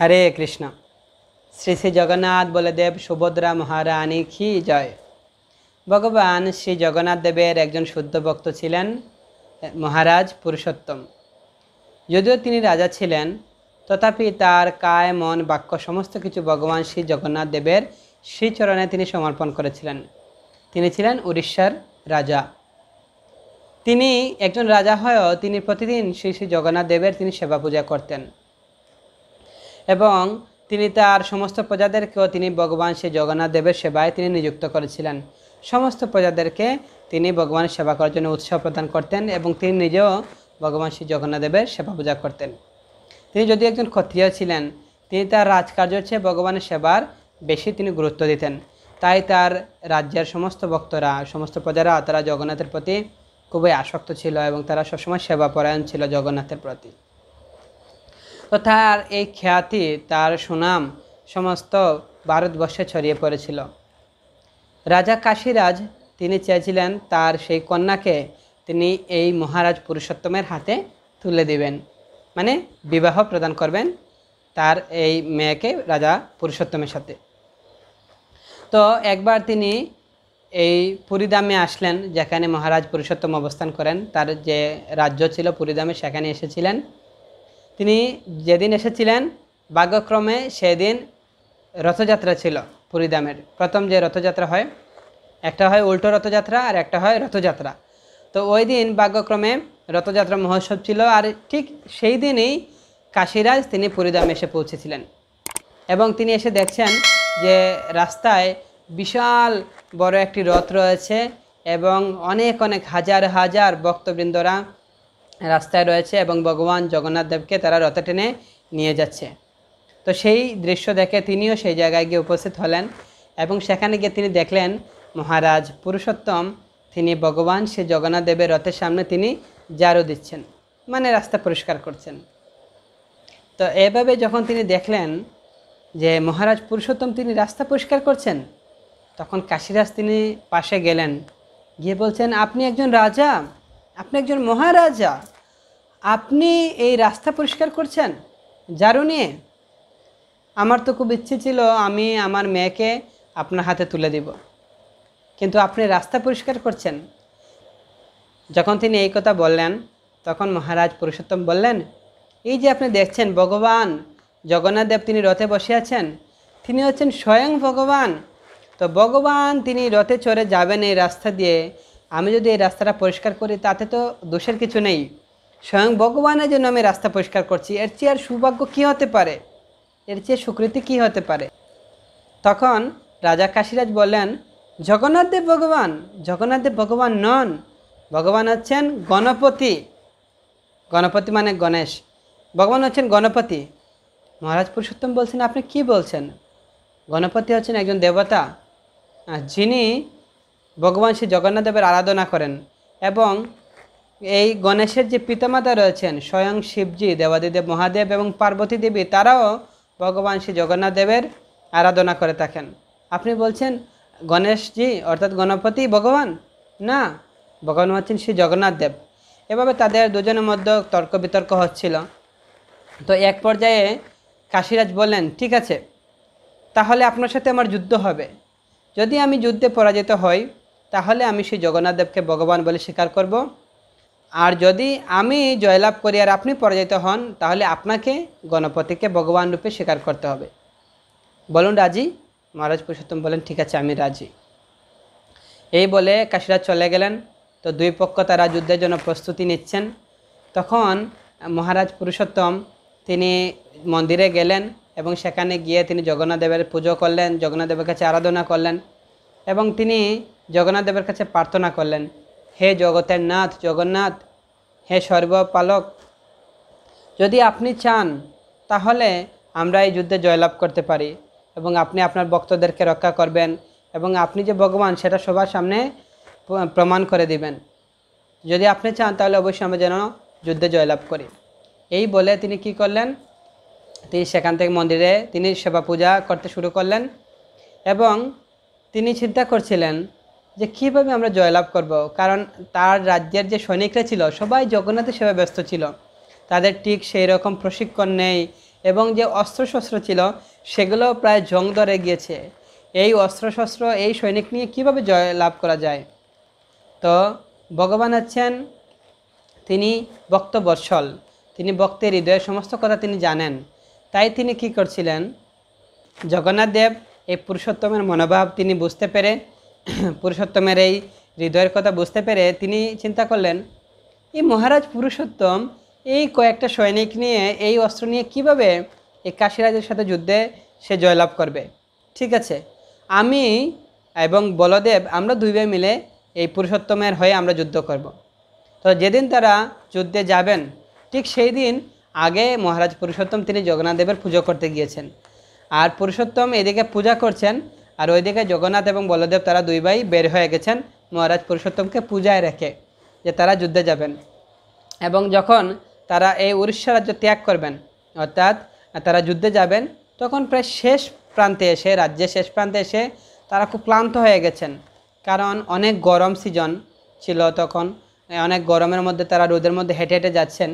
হরে কৃষ্ণ। শ্রী শ্রী জগন্নাথ বলদেব সুভদ্রা মহারানী কি জয়। ভগবান শ্রী জগন্নাথ দেবের একজন শুদ্ধ ভক্ত ছিলেন, মহারাজ পুরুষোত্তম। যদিও তিনি রাজা ছিলেন, তথাপি তার কায়, মন, বাক্য সমস্ত কিছু ভগবান শ্রী জগন্নাথ দেবের শ্রীচরণে তিনি সমর্পণ করেছিলেন। তিনি ছিলেন উড়িষ্যার রাজা। তিনি একজন রাজা হয়েও তিনি প্রতিদিন শ্রী শ্রী জগন্নাথ দেবের তিনি সেবা পূজা করতেন। এবং তিনি তার সমস্ত প্রজাদেরকেও তিনি ভগবান শ্রী জগন্নাথ দেবের সেবায় তিনি নিযুক্ত করেছিলেন। সমস্ত প্রজাদেরকে তিনি ভগবানের সেবা করার জন্য উৎসাহ প্রদান করতেন এবং তিনি নিজেও ভগবান শ্রী জগন্নাথ দেবের সেবা পূজা করতেন। তিনি যদি একজন ক্ষত্রিয় ছিলেন, তিনি তার রাজকার্যের চেয়ে ভগবানের সেবার বেশি তিনি গুরুত্ব দিতেন। তাই তার রাজ্যের সমস্ত ভক্তরা, সমস্ত প্রজারা তারা জগন্নাথের প্রতি খুবই আসক্ত ছিল এবং তারা সবসময় সেবা পরায়ণ ছিল জগন্নাথের প্রতি। তো তার এই খ্যাতি, তার সুনাম সমস্ত ভারতবর্ষে ছড়িয়ে পড়েছিল। রাজা কাশীরাজ তিনি চেয়েছিলেন তার সেই কন্যাকে তিনি এই মহারাজ পুরুষোত্তমের হাতে তুলে দিবেন। মানে বিবাহ প্রদান করবেন তার এই মেয়েকে রাজা পুরুষোত্তমের সাথে। তো একবার তিনি এই পুরীদামে আসলেন, যেখানে মহারাজ পুরুষোত্তম অবস্থান করেন, তার যে রাজ্য ছিল পুরীদামে সেখানে এসেছিলেন। তিনি যেদিন এসেছিলেন, ভাগ্যক্রমে সেদিন রথযাত্রা ছিল পুরীদামের প্রথম যে রথযাত্রা হয়, একটা হয় উল্টো রথযাত্রা আর একটা হয় রথযাত্রা। তো ওই দিন ভাগ্যক্রমে রথযাত্রা মহোৎসব ছিল আর ঠিক সেই দিনই কাশীরাজ তিনি পুরীদামে এসে পৌঁছেছিলেন। এবং তিনি এসে দেখছেন যে রাস্তায় বিশাল বড় একটি রথ রয়েছে এবং অনেক অনেক হাজার হাজার ভক্তবৃন্দরা রাস্তায় রয়েছে এবং ভগবান জগন্নাথ দেবকে তারা রথে টেনে নিয়ে যাচ্ছে। তো সেই দৃশ্য দেখে তিনিও সেই জায়গায় গিয়ে উপস্থিত হলেন এবং সেখানে গিয়ে তিনি দেখলেন মহারাজ পুরুষোত্তম, তিনি ভগবান শ্রী জগন্নাথ দেবের রথের সামনে তিনি জারু দিচ্ছেন মানে রাস্তা পরিষ্কার করছেন। তো এভাবে যখন তিনি দেখলেন যে মহারাজ পুরুষোত্তম, তিনি রাস্তা পরিষ্কার করছেন, তখন কাশীরাজ তিনি পাশে গেলেন, গিয়ে বলছেন, আপনি একজন রাজা আপনি একজন মহারাজা, আপনি এই রাস্তা পরিষ্কার করছেন? জারু নিয়ে? আমার তো খুব ইচ্ছে ছিল আমি আমার মেয়েকে আপনার হাতে তুলে দিব। কিন্তু আপনি রাস্তা পরিষ্কার করছেন। যখন তিনি এই কথা বললেন, তখন মহারাজ পুরুষোত্তম বললেন, এই যে আপনি দেখছেন ভগবান, জগন্নাথ দেব তিনি রথে বসে আছেন, তিনি হচ্ছেন স্বয়ং ভগবান। তো ভগবান তিনি রথে চড়ে যাবেন এই রাস্তা দিয়ে আমি যদি এই রাস্তাটা পরিষ্কার করি, তাতে তো দোষের কিছু নেই। স্বয়ং ভগবানের জন্য আমি রাস্তা পরিষ্কার করছি। এর চেয়ে আর সৌভাগ্য কী হতে পারে? এর চেয়ে সুকৃতি কী হতে পারে? তখন রাজা কাশীরাজ বললেন, জগন্নাথ দেব ভগবান, জগন্নাথ দেব ভগবান নন। ভগবান হচ্ছেন গণপতি। গণপতি মানে গণেশ। ভগবান হচ্ছেন গণপতি। মহারাজ পুরুষোত্তম বলছেন, আপনি কি বলছেন? গণপতি হচ্ছেন একজন দেবতা। যিনি ভগবান শ্রী জগন্নাথ দেবের আরাধনা করেন এবং এই গণেশের যে পিতামাতা রয়েছেন স্বয়ং শিবজি, দেবাদিদেব মহাদেব এবং পার্বতী দেবী, তারাও ভগবান শ্রী জগন্নাথ দেবের আরাধনা করে থাকেন। আপনি বলছেন, গণেশজি অর্থাৎ গণপতি ভগবান? না, ভগবান হচ্ছেন শ্রী জগন্নাথ দেব এভাবে তাদের দুজনের মধ্যে তর্ক বিতর্ক হচ্ছিল। তো এক পর্যায়ে কাশীরাজ বললেন, ঠিক আছে, তাহলে আপনার সাথে আমার যুদ্ধ হবে। যদি আমি যুদ্ধে পরাজিত হই তাহলে আমি শ্রী জগন্নাথ দেবকে ভগবান বলে স্বীকার করব। আর যদি আমি জয়লাভ করি আর আপনি পরাজিত হন, তাহলে আপনাকে গণপতিকে ভগবান রূপে স্বীকার করতে হবে। বলুন রাজি? মহারাজ পুরুষোত্তম বলেন ঠিক আছে, আমি রাজি। এই বলে কাশীরাজ চলে গেলেন। তো দুই পক্ষ তারা যুদ্ধের জন্য প্রস্তুতি নিচ্ছেন। তখন মহারাজ পুরুষোত্তম তিনি মন্দিরে গেলেন এবং সেখানে গিয়ে তিনি জগন্নাথ দেবের পুজো করলেন, জগন্নাথ দেবের কাছে আরাধনা করলেন। এবং তিনি জগন্নাথ দেবের কাছে প্রার্থনা করলেন, হে জগতের নাথ, জগন্নাথ, হে সর্বপালক, যদি আপনি চান, তাহলে আমরা এই যুদ্ধে জয়লাভ করতে পারি এবং আপনি আপনার ভক্তদেরকে রক্ষা করবেন এবং আপনি যে ভগবান, সেটা সবার সামনে প্রমাণ করে দিবেন। যদি আপনি চান, তাহলে অবশ্যই আমরা যেন যুদ্ধে জয়লাভ করি। এই বলে তিনি কি করলেন? তিনি সেখান থেকে মন্দিরে তিনি সেবা পূজা করতে শুরু করলেন এবং তিনি চিন্তা করছিলেন যে কীভাবে আমরা জয়লাভ করব, কারণ তার রাজ্যের যে সৈনিকরা ছিল, সবাই জগন্নাথের সেবায় ব্যস্ত ছিল। তাদের ঠিক সেই রকম প্রশিক্ষণ নেই এবং যে অস্ত্রশস্ত্র ছিল সেগুলো প্রায় জং ধরে গিয়েছে। এই অস্ত্রশস্ত্র, এই সৈনিক নিয়ে কীভাবে জয় লাভ করা যায়? তো ভগবান আছেন, তিনি বক্তবৎসল তিনি বক্তের হৃদয়ের সমস্ত কথা তিনি জানেন। তাই তিনি কি করছিলেন? জগন্নাথ দেব এই পুরুষোত্তমের মনোভাব তিনি বুঝতে পেরে, পুরুষোত্তমের এই হৃদয়ের কথা বুঝতে পেরে তিনি চিন্তা করলেন, এই মহারাজ পুরুষোত্তম, এই কয়েকটা সৈনিক নিয়ে এই অস্ত্র নিয়ে কীভাবে এই কাশীরাজের সাথে যুদ্ধে সে জয়লাভ করবে ঠিক আছে, আমি এবং বলদেব আমরা দুই ভাই মিলে এই পুরুষোত্তমের হয়ে আমরা যুদ্ধ করব। তো যেদিন তারা যুদ্ধে যাবেন, ঠিক সেই দিন আগে মহারাজ পুরুষোত্তম তিনি জগন্নাথ দেবের পুজো করতে গিয়েছেন আর পুরুষোত্তম এদিকে পূজা করছেন, আর ওইদিকে জগন্নাথ এবং বলদেব তারা দুই ভাই বের হয়ে গেছেন। মহারাজ পুরুষোত্তমকে পূজায় রেখে যে তারা যুদ্ধে যাবেন। এবং যখন তারা এই উড়িষ্যা রাজ্য ত্যাগ করবেন, অর্থাৎ তারা যুদ্ধে যাবেন, তখন প্রায় শেষ প্রান্তে এসে, রাজ্যের শেষ প্রান্তে এসে তারা খুব ক্লান্ত হয়ে গেছেন। কারণ অনেক গরম সিজন ছিল তখন, অনেক গরমের মধ্যে তারা রোদের মধ্যে হেঁটে হেঁটে যাচ্ছেন।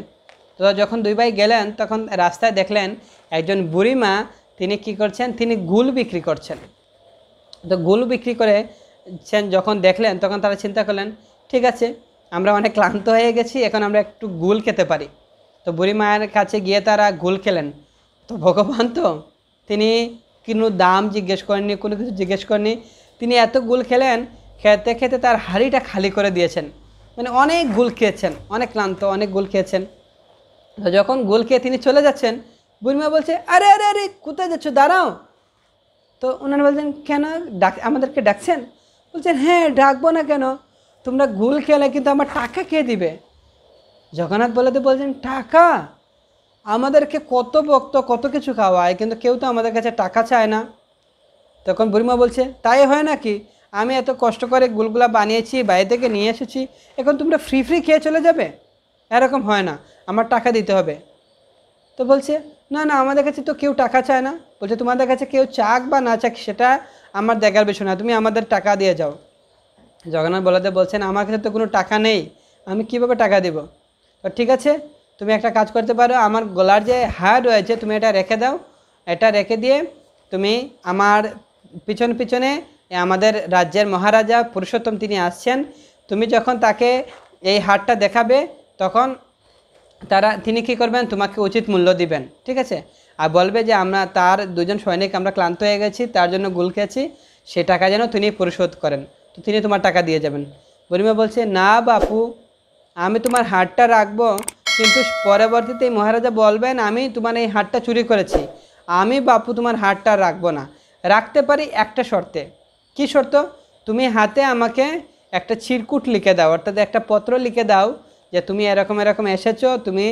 তো যখন দুই ভাই গেলেন, তখন রাস্তায় দেখলেন একজন বুড়িমা তিনি কি করছেন? তিনি গুল বিক্রি করছেন। তো গুল বিক্রি করেছেন যখন দেখলেন, তখন তারা চিন্তা করলেন, ঠিক আছে, আমরা অনেক ক্লান্ত হয়ে গেছি, এখন আমরা একটু গুল খেতে পারি। তো বুড়ি মায়ের কাছে গিয়ে তারা গুল খেলেন। তো ভগবান তো, তিনি কোনো দাম জিজ্ঞেস করেননি, কোনো কিছু জিজ্ঞেস করেননি। তিনি এত গুল খেলেন, খেতে খেতে তার হাঁড়িটা খালি করে দিয়েছেন। মানে অনেক গুল খেয়েছেন, অনেক ক্লান্ত, অনেক গুল খেয়েছেন। তো যখন গোল খেয়ে তিনি চলে যাচ্ছেন বুড়িমা বলছে, আরে আরে আরে, কোথায় যাচ্ছ? দাঁড়াও। তো ওনারা বলছেন, কেন ডাক, আমাদেরকে ডাকছেন? বলছেন হ্যাঁ ডাকবো না কেন? তোমরা গুল খেলে, কিন্তু আমার টাকা কে দিবে? জগন্নাথ বলেতে বলছেন, টাকা? আমাদেরকে কত ভক্ত, কত কিছু খাওয়ায়, কিন্তু কেউ তো আমাদের কাছে টাকা চায় না। তখন বুড়িমা বলছে, তাই হয় নাকি? আমি এত কষ্ট করে গুলগুলা বানিয়েছি বাইরে থেকে নিয়ে এসেছি, এখন তোমরা ফ্রি ফ্রি খেয়ে চলে যাবে? এরকম হয় না। আমার টাকা দিতে হবে। তো বলছে, না না, আমাদের কাছে তো কেউ টাকা চায় না। বলছে, তোমাদের কাছে কেউ চাক বা না চাক সেটা আমার দেখার বিষয় না, তুমি আমাদের টাকা দিয়ে যাও। জগন্নাথ বলাতে বলছেন, আমার কাছে তো কোনো টাকা নেই, আমি কীভাবে টাকা দেব? তো ঠিক আছে, তুমি একটা কাজ করতে পারো, আমার গলার যে হার রয়েছে, তুমি এটা রেখে দাও, এটা রেখে দিয়ে তুমি আমার পিছন পিছনে আমাদের রাজ্যের মহারাজা পুরুষোত্তম তিনি আসছেন, তুমি যখন তাকে এই হারটা দেখাবে, তখন তারা, তিনি কি করবেন? তোমাকে উচিত মূল্য দিবেন। ঠিক আছে? আর বলবে যে আমরা, তার দুজন সৈনিক, আমরা ক্লান্ত হয়ে গেছি, তার জন্য গুল খেয়েছি, সে টাকা যেন তিনি পরিশোধ করেন। তো তিনি তোমার টাকা দিয়ে যাবেন। বুড়িমা বলছে, না বাপু, আমি তোমার হাটটা রাখব, কিন্তু পরবর্তীতে মহারাজা বলবেন, আমি তোমার এই হাটটা চুরি করেছি। আমি বাপু তোমার হাটটা রাখব না। রাখতে পারি একটা শর্তে। কি শর্ত? তুমি হাতে আমাকে একটা চিরকুট লিখে দাও, অর্থাৎ একটা পত্র লিখে দাও যে তুমি এরকম এরকম এসেছ, তুমি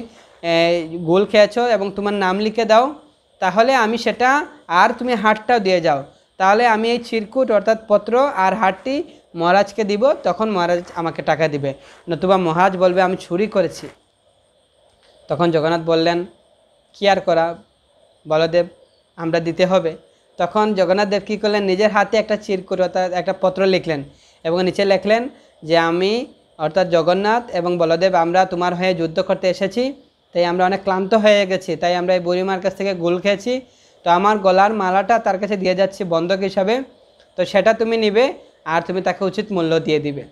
গোল খেয়েছো এবং তোমার নাম লিখে দাও, তাহলে আমি সেটা আর তুমি হাটটাও দিয়ে যাও। তাহলে আমি এই চিরকুট অর্থাৎ পত্র আর হাটটি মহারাজকে দিব, তখন মহারাজ আমাকে টাকা দিবে। নতুবা মহারাজ বলবে, আমি চুরি করেছি। তখন জগন্নাথ বললেন, কি আর করা? বলদেব আমরা দিতে হবে। তখন জগন্নাথ দেব কী করলেন? নিজের হাতে একটা চিরকুট অর্থাৎ একটা পত্র লিখলেন এবং নিচে লিখলেন যে, আমি অর্থাৎ জগন্নাথ এবং বলদেব, আমরা তোমার হয়ে যুদ্ধ করতে এসেছি, তাই আমরা অনেক ক্লান্ত হয়ে গেছি, তাই আমরা এই বুড়িমার কাছ থেকে গুল খেয়েছি। তো আমার গলার মালাটা তার কাছে দিয়ে যাচ্ছি বন্ধক হিসাবে, তো সেটা তুমি নিবে আর তুমি তাকে উচিত মূল্য দিয়ে দিবে।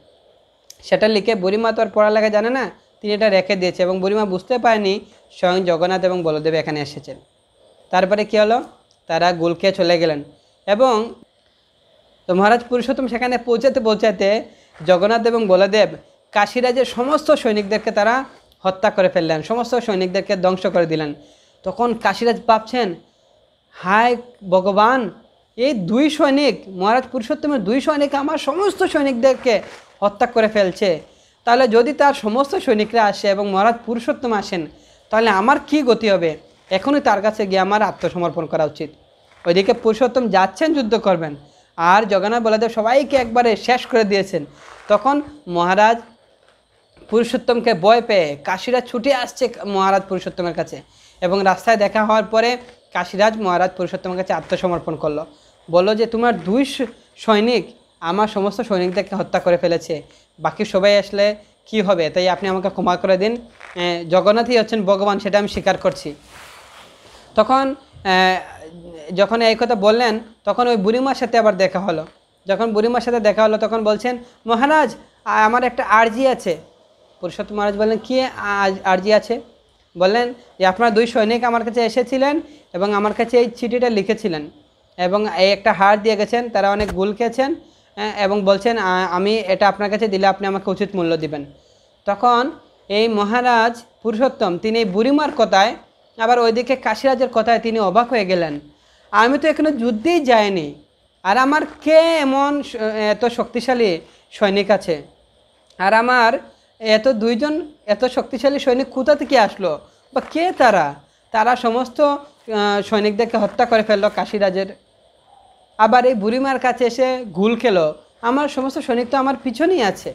সেটা লিখে বুড়িমা তো আর পড়ালেখা জানে না, তিনি এটা রেখে দিয়েছে এবং বুড়িমা বুঝতে পারেনি স্বয়ং জগন্নাথ এবং বলদেব এখানে এসেছেন। তারপরে কি হলো? তারা গুল খেয়ে চলে গেলেন এবং তো মহারাজ পুরুষোত্তম সেখানে পৌঁছাতে পৌঁছাতে জগন্নাথ এবং বলদেব কাশীরাজের সমস্ত সৈনিকদেরকে তারা হত্যা করে ফেললেন, সমস্ত সৈনিকদেরকে ধ্বংস করে দিলেন। তখন কাশীরাজ ভাবছেন, হায় ভগবান, এই দুই সৈনিক, মহারাজ পুরুষোত্তমের দুই সৈনিক আমার সমস্ত সৈনিকদেরকে হত্যা করে ফেলছে। তাহলে যদি তার সমস্ত সৈনিকরা আসে এবং মহারাজ পুরুষোত্তম আসেন, তাহলে আমার কি গতি হবে? এখনই তার কাছে গিয়ে আমার আত্মসমর্পণ করা উচিত। ওইদিকে পুরুষোত্তম যাচ্ছেন, যুদ্ধ করবেন। আর জগন্নাথ বলদেব সবাইকে একবারে শেষ করে দিয়েছেন। তখন মহারাজ পুরুষোত্তমকে ভয় পেয়ে কাশিরাজ ছুটে আসছে মহারাজ পুরুষোত্তমের কাছে এবং রাস্তায় দেখা হওয়ার পরে কাশিরাজ মহারাজ পুরুষোত্তমের কাছে আত্মসমর্পণ করল। বলল যে, তোমার দুই সৈনিক আমার সমস্ত সৈনিকদেরকে হত্যা করে ফেলেছে। বাকি সবাই আসলে কি হবে? তাই আপনি আমাকে ক্ষমা করে দিন। জগন্নাথই হচ্ছেন ভগবান, সেটা আমি স্বীকার করছি। তখন যখন এই কথা বললেন, তখন ওই বুড়িমার সাথে আবার দেখা হলো। যখন বুড়িমার সাথে দেখা হলো, তখন বলছেন, মহারাজ আমার একটা আর্জি আছে। পুরুষোত্তম মহারাজ বললেন কি আর্জি আছে? বললেন যে আপনার দুই সৈনিক আমার কাছে এসেছিলেন এবং আমার কাছে এই চিঠিটা লিখেছিলেন এবং এই একটা হার দিয়ে গেছেন, তারা অনেক গুল খেয়েছেন এবং বলছেন আমি এটা আপনার কাছে দিলে আপনি আমাকে উচিত মূল্য দিবেন। তখন এই মহারাজ পুরুষোত্তম, তিনি বুড়িমার কথায়, আবার ওইদিকে কাশিরাজের কথায় তিনি অবাক হয়ে গেলেন, আমি তো এখনও যুদ্ধেই যাইনি, আর আমার কে এমন এত শক্তিশালী সৈনিক আছে? আর আমার এত দুইজন এত শক্তিশালী সৈনিক কোথা থেকে আসলো? বা কে তারা? তারা সমস্ত সৈনিকদেরকে হত্যা করে ফেলল কাশিরাজের। আবার এই বুড়িমার কাছে এসে ঘুল খেলো। আমার সমস্ত সৈনিক তো আমার পিছনেই আছে।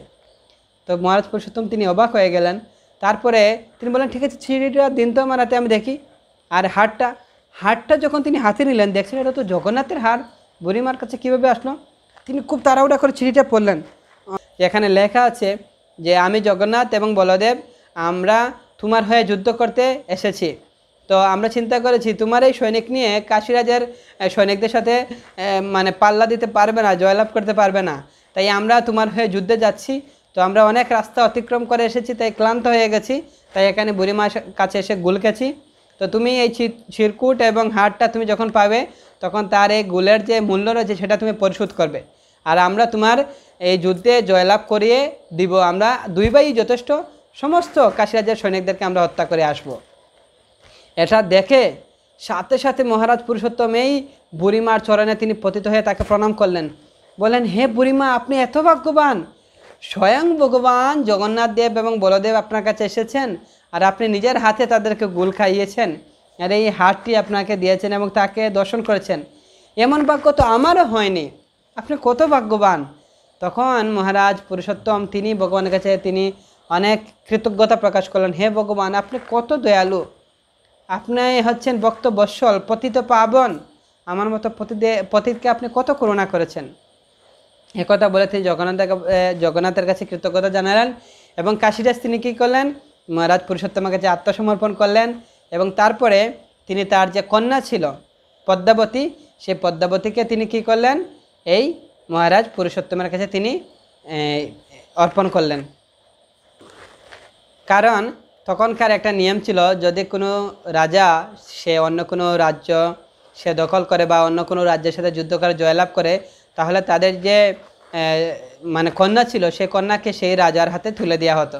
তো মহারাজ পুরুষোত্তম তিনি অবাক হয়ে গেলেন। তারপরে তিনি বললেন, ঠিক আছে ছিঁড়িটা দিন তো আমার হাতে, আমি দেখি। আর হারটা হারটা যখন তিনি হাতে নিলেন, দেখছেন এটা তো জগন্নাথের হার। বুড়িমার কাছে কীভাবে আসলো? তিনি খুব তাড়াহুড়া করে চিঠিটা পড়লেন। এখানে লেখা আছে যে আমি জগন্নাথ এবং বলদেব, আমরা তোমার হয়ে যুদ্ধ করতে এসেছি। তো আমরা চিন্তা করেছি, তোমার এই সৈনিক নিয়ে কাশিরাজের সৈনিকদের সাথে মানে পাল্লা দিতে পারবে না, জয়লাভ করতে পারবে না। তাই আমরা তোমার হয়ে যুদ্ধে যাচ্ছি। তো আমরা অনেক রাস্তা অতিক্রম করে এসেছি, তাই ক্লান্ত হয়ে গেছি। তাই এখানে বুড়িমার কাছে এসে গুলকেছি তো তুমি এই ছি- চিরকুট এবং হারটা তুমি যখন পাবে, তখন তার এই গুলের যে মূল্য রয়েছে, সেটা তুমি পরিশোধ করবে। আর আমরা তোমার এই যুদ্ধে জয়লাভ করিয়ে দিব আমরা দুই ভাই যথেষ্ট। সমস্ত কাশিরাজের সৈনিকদেরকে আমরা হত্যা করে আসব। এটা দেখে সাথে সাথে মহারাজ পুরুষোত্তম এই বুড়িমার চরণে তিনি পতিত হয়ে তাকে প্রণাম করলেন। বলেন হে বুড়িমা, আপনি এত ভাগ্যবান। স্বয়ং ভগবান জগন্নাথ দেব এবং বলদেব আপনার কাছে এসেছেন আর আপনি নিজের হাতে তাদেরকে গুল খাইয়েছেন। আর এই হারটি আপনাকে দিয়েছেন এবং তাকে দর্শন করেছেন। এমন ভাগ্য তো আমারও হয়নি। আপনি কত ভাগ্যবান। তখন মহারাজ পুরুষোত্তম, তিনি ভগবানের কাছে তিনি অনেক কৃতজ্ঞতা প্রকাশ করলেন, হে ভগবান, আপনি কত দয়ালু। আপনি হচ্ছেন ভক্ত বৎসল, পতিত পাবন। আমার মতো পতিদে, পতিতকে আপনি কত করুণা করেছেন? একথা বলে তিনি জগন্নাথ জগন্নাথের কাছে কৃতজ্ঞতা জানালেন এবং কাশিরাজ তিনি কী করলেন? মহারাজ পুরুষোত্তমের কাছে আত্মসমর্পণ করলেন এবং তারপরে তিনি তার যে কন্যা ছিল, পদ্মাবতী সেই পদ্মাবতীকে তিনি কী করলেন? এই মহারাজ পুরুষোত্তমের কাছে তিনি অর্পণ করলেন। কারণ তখনকার একটা নিয়ম ছিল, যদি কোনো রাজা, সে অন্য কোনো রাজ্য সে দখল করে বা অন্য কোনো রাজ্যের সাথে যুদ্ধ করে, জয়লাভ করে, তাহলে তাদের যে মানে কন্যা ছিল, সে কন্যাকে সেই রাজার হাতে তুলে দেওয়া হতো।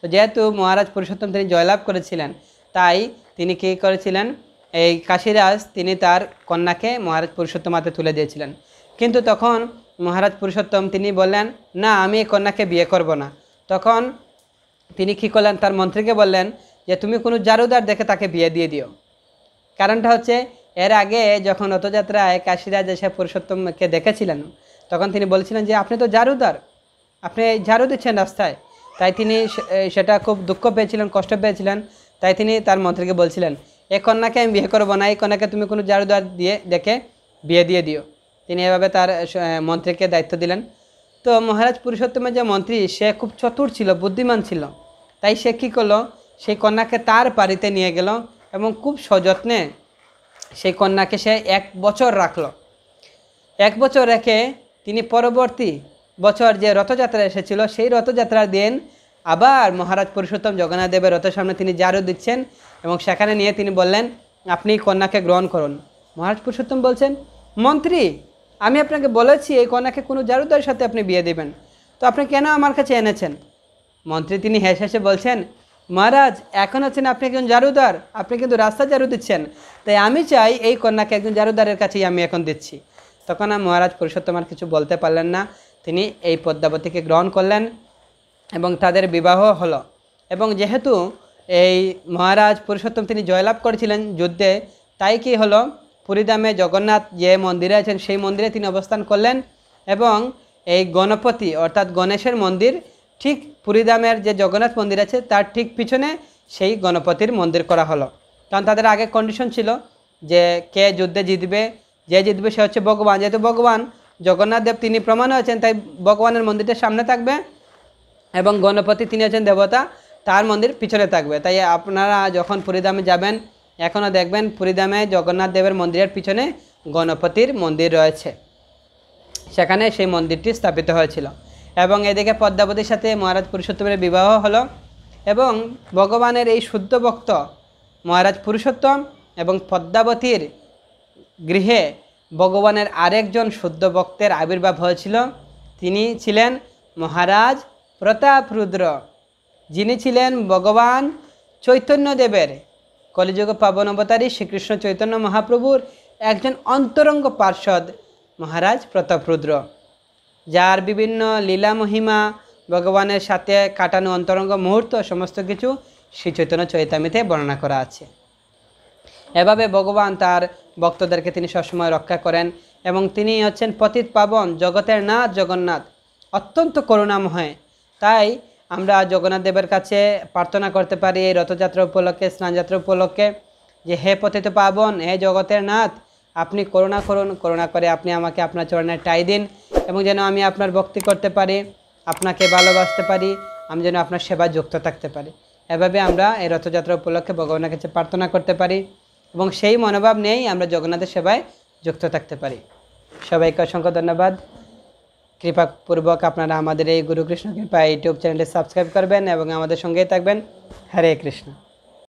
তো যেহেতু মহারাজ পুরুষোত্তম তিনি জয়লাভ করেছিলেন, তাই তিনি কী করেছিলেন, এই কাশিরাজ তিনি তার কন্যাকে মহারাজ পুরুষোত্তম হাতে তুলে দিয়েছিলেন। কিন্তু তখন মহারাজ পুরুষোত্তম, তিনি বললেন, না, আমি এই কন্যাকে বিয়ে করব না। তখন তিনি কী করলেন, তার মন্ত্রীকে বললেন যে, তুমি কোনো জারুদার দেখে তাকে বিয়ে দিয়ে দিও। কারণটা হচ্ছে, এর আগে যখন রথযাত্রায় কাশিরাজ এসে পুরুষোত্তমকে দেখেছিলেন, তখন তিনি বলছিলেন যে, আপনি তো জারুদার, আপনি ঝাড়ু দিচ্ছেন রাস্তায়। তাই তিনি সেটা খুব দুঃখ পেয়েছিলেন, কষ্ট পেয়েছিলেন। তাই তিনি তার মন্ত্রীকে বলছিলেন এই কন্যাকে আমি বিয়ে করব না, এই কন্যাকে তুমি কোনো জারুদার দিয়ে, দেখে বিয়ে দিয়ে দিও। তিনি এভাবে তার মন্ত্রীকে দায়িত্ব দিলেন। তো মহারাজ পুরুষোত্তমের যে মন্ত্রী, সে খুব চতুর ছিল, বুদ্ধিমান ছিল। তাই সে কী করল? সেই কন্যাকে তার বাড়িতে নিয়ে গেল এবং খুব সযত্নে সেই কন্যাকে সে এক বছর রাখল। এক বছর রেখে তিনি পরবর্তী বছর যে রথযাত্রা এসেছিল, সেই রথযাত্রার দিন আবার মহারাজ পুরুষোত্তম জগন্নাথ দেবের রথের সামনে তিনি জারু দিচ্ছেন এবং সেখানে নিয়ে তিনি বললেন, আপনি কন্যাকে গ্রহণ করুন। মহারাজ পুরুষোত্তম বলছেন, মন্ত্রী আমি আপনাকে বলেছি, এই কন্যাকে কোনো জারুদার সাথে আপনি বিয়ে দেবেন। তো আপনি কেন আমার কাছে এনেছেন? মন্ত্রী তিনি হেসে হেসে বলছেন, মহারাজ, এখন আছেন আপনি একজন জারুদার, আপনি কিন্তু রাস্তা জারু দিচ্ছেন। তাই আমি চাই এই কন্যাকে একজন জারুদারের কাছেই আমি এখন দিচ্ছি। তখন আর মহারাজ পুরুষোত্তম আর কিছু বলতে পারলেন না। তিনি এই পদ্মাবতীকে গ্রহণ করলেন এবং তাদের বিবাহ হলো। এবং যেহেতু এই মহারাজ পুরুষোত্তম তিনি জয়লাভ করেছিলেন যুদ্ধে, তাই কি হলো? পুরীধামে জগন্নাথ যে মন্দিরে আছেন, সেই মন্দিরে তিনি অবস্থান করলেন এবং এই গণপতি, অর্থাৎ গণেশের মন্দির, ঠিক পুরীধামের যে জগন্নাথ মন্দির আছে, তার ঠিক পিছনে সেই গণপতির মন্দির করা হলো। কারণ তাদের আগে কন্ডিশন ছিল যে কে যুদ্ধে জিতবে, যে জিতবে সে হচ্ছে ভগবান। যেহেতু ভগবান, জগন্নাথ দেব তিনি প্রমাণ হয়েছেন, তাই ভগবানের মন্দিরটার সামনে থাকবে এবং গণপতি তিনি হচ্ছেন দেবতা, তার মন্দির পিছনে থাকবে। তাই আপনারা যখন পুরীধামে যাবেন এখনও দেখবেন পুরীধামে জগন্নাথ দেবের মন্দিরের পিছনে গণপতির মন্দির রয়েছে। সেখানে সেই মন্দিরটি স্থাপিত হয়েছিল। এবং এদিকে পদ্মাবতীর সাথে মহারাজ পুরুষোত্তমের বিবাহ হলো এবং ভগবানের এই শুদ্ধ ভক্ত মহারাজ পুরুষোত্তম এবং পদ্মাবতীর গৃহে ভগবানের আরেকজন শুদ্ধ ভক্তের আবির্ভাব হয়েছিল। তিনি ছিলেন মহারাজ প্রতাপরুদ্র। যিনি ছিলেন ভগবান চৈতন্যদেবের কলিযুগ পাবন অবতারী শ্রীকৃষ্ণ চৈতন্য মহাপ্রভুর একজন অন্তরঙ্গ পার্ষদ মহারাজ প্রতাপরুদ্র যার বিভিন্ন লীলা মহিমা ভগবানের সাথে কাটানো অন্তরঙ্গ মুহূর্ত সমস্ত কিছু শ্রী চৈতন্য চৈতামিতে বর্ণনা করা আছে। এভাবে ভগবান তার ভক্তদেরকে তিনি সবসময় রক্ষা করেন এবং তিনি হচ্ছেন পতিত পাবন জগতের নাথ জগন্নাথ, অত্যন্ত করুণাময়। তাই আমরা জগন্নাথ দেবের কাছে প্রার্থনা করতে পারি এই রথযাত্রা উপলক্ষে, স্নানযাত্রা উপলক্ষে যে, হে পতিত পাবন হে জগতের নাথ, আপনি করুণা করুন, করুণা করে আপনি আমাকে আপনার চরণে টাই দিন এবং যেন আমি আপনার ভক্তি করতে পারি, আপনাকে ভালোবাসতে পারি, আমি যেন আপনার সেবায় যুক্ত থাকতে পারি। এভাবে আমরা এই রথযাত্রা উপলক্ষে ভগবানের কাছে প্রার্থনা করতে পারি এবং সেই মনোভাব নিয়েই আমরা জগন্নাথের সেবায় যুক্ত থাকতে পারি। সবাইকে অসংখ্য ধন্যবাদ। কৃপাপূর্বক আপনারা আমাদের এই গুরু কৃষ্ণ কৃপা ইউটিউব চ্যানেলে সাবস্ক্রাইব করবেন এবং আমাদের সঙ্গেই থাকবেন। হরে কৃষ্ণ।